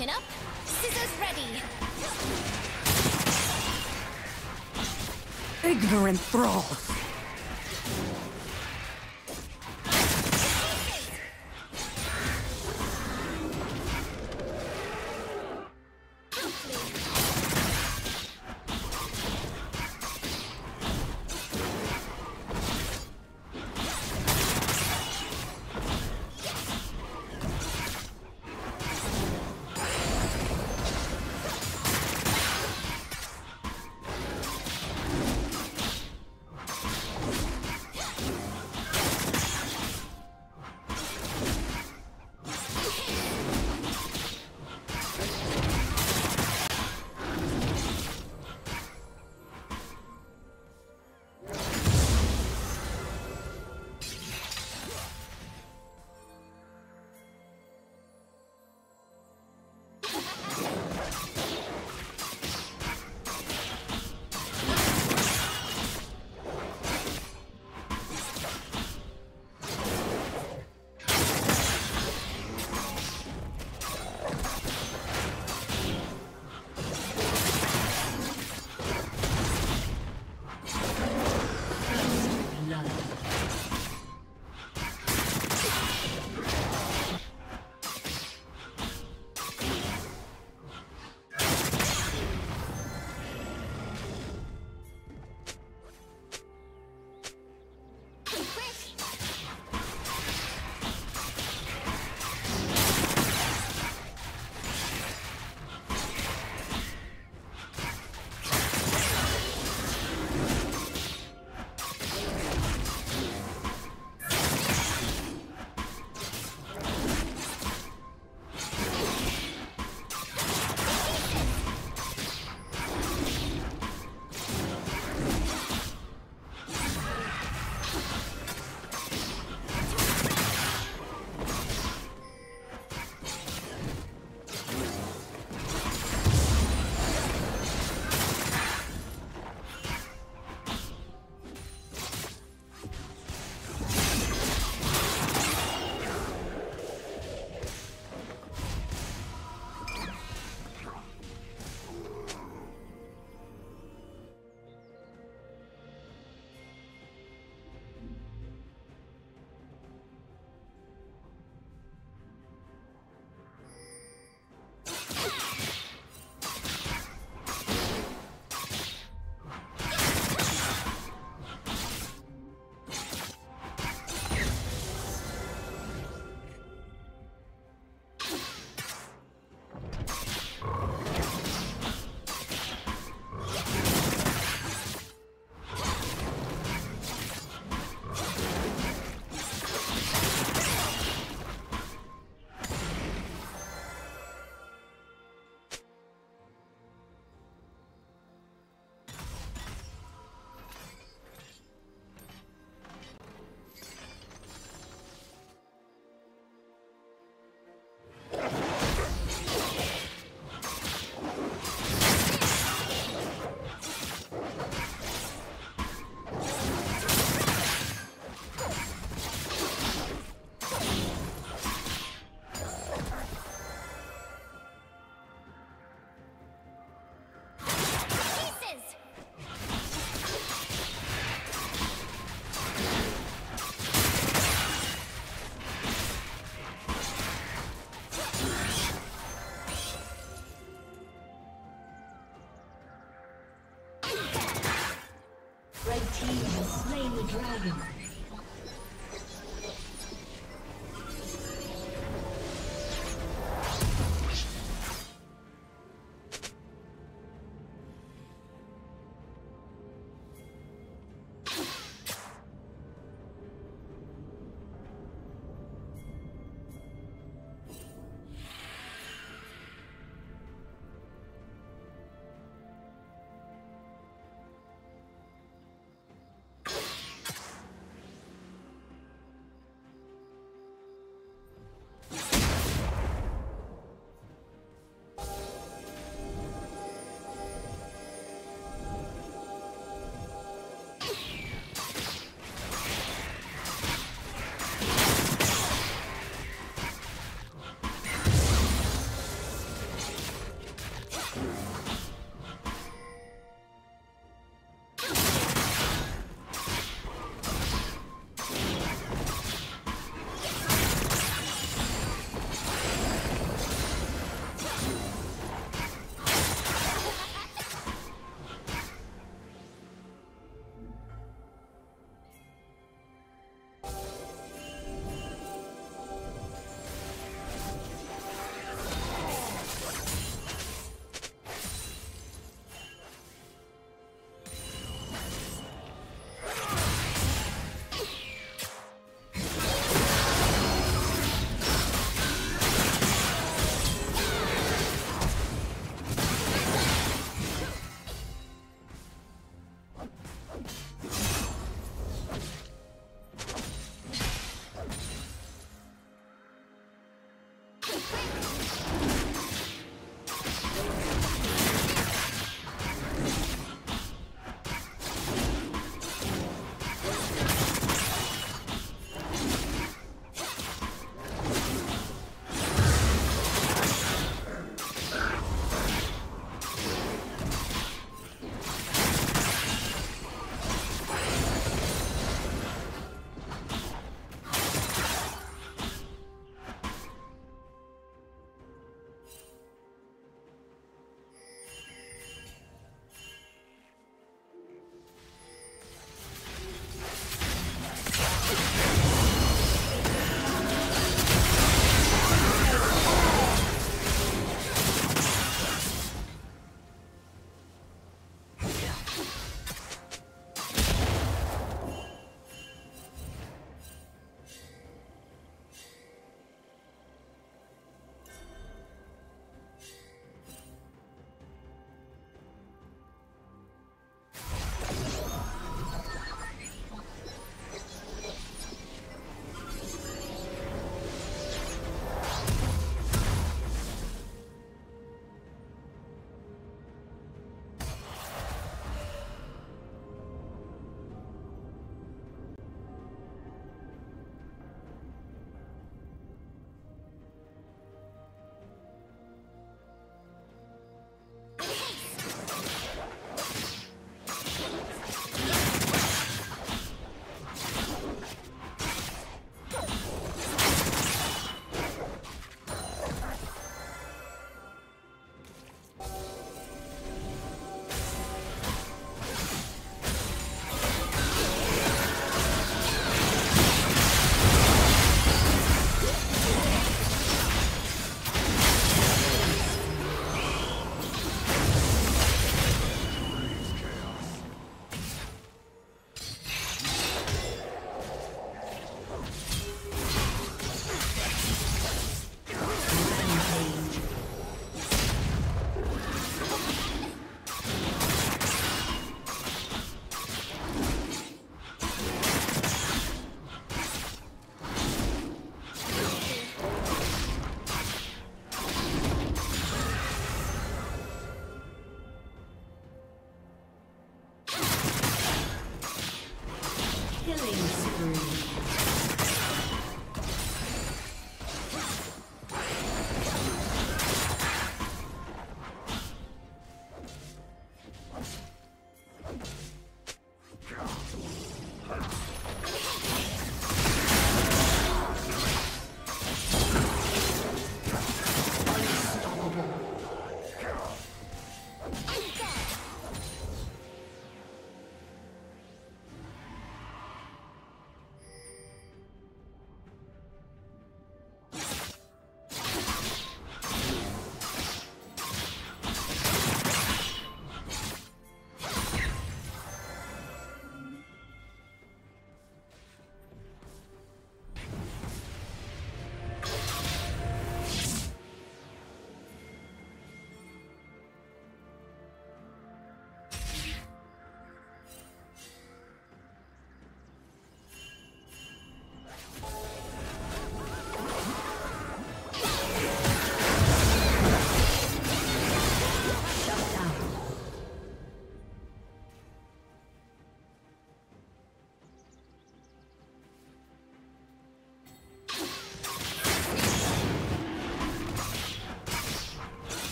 Chin up, scissors ready. Ignorant thralls!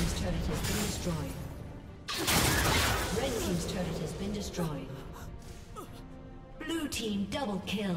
Team's turret has been destroyed. Red Team's turret has been destroyed. Blue Team double kill.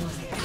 Warrior.